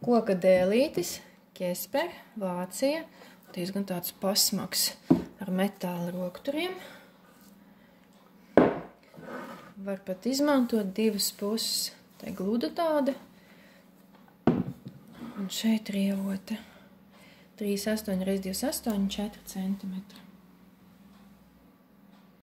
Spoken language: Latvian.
Koka dēlītis, Kesper, Vācija. Diezgan tāds pasmaks ar metāla rokturiem. Var pat izmantot divas puses. Tā gluda tāda. Un šeit rievota. 3,8 x 2,8 4 cm.